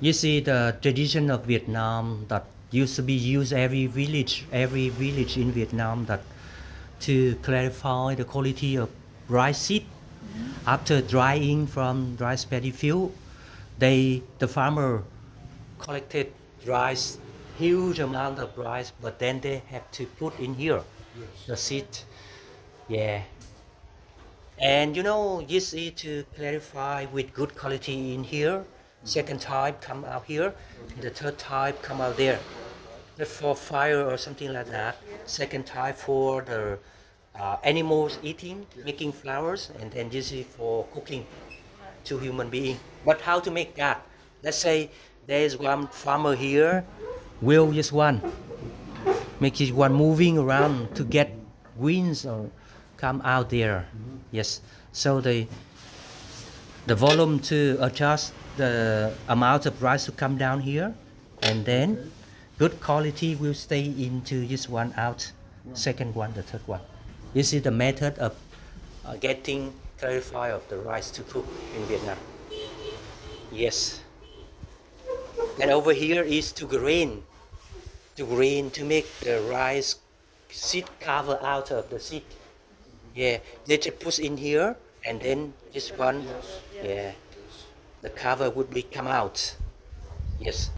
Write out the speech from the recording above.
You see the tradition of Vietnam that used to be used every village, every village in Vietnam that to clarify the quality of rice seed. After drying from rice paddy field, they the farmer collected rice, huge amount of rice, but then they have to put in here the seed. Yeah. And you know, this is to clarify with good quality in here. Second type come out here. The third type come out there. For fire or something like that. Second type for the uh, animals eating, making flowers, and then this is for cooking to human being. But how to make that? Let's say there is one farmer here, will just one, make this one moving around to get winds or come out there. Yes. So the the volume to adjust the amount of rice to come down here, and then good quality will stay into this one out, second one, the third one. This is the method of uh, getting clarify of the rice to cook in Vietnam. Yes. And over here is to grain, to grain to make the rice seed cover out of the seed. Yeah, they just put in here and then this one, yeah, the cover would be come out. Yes.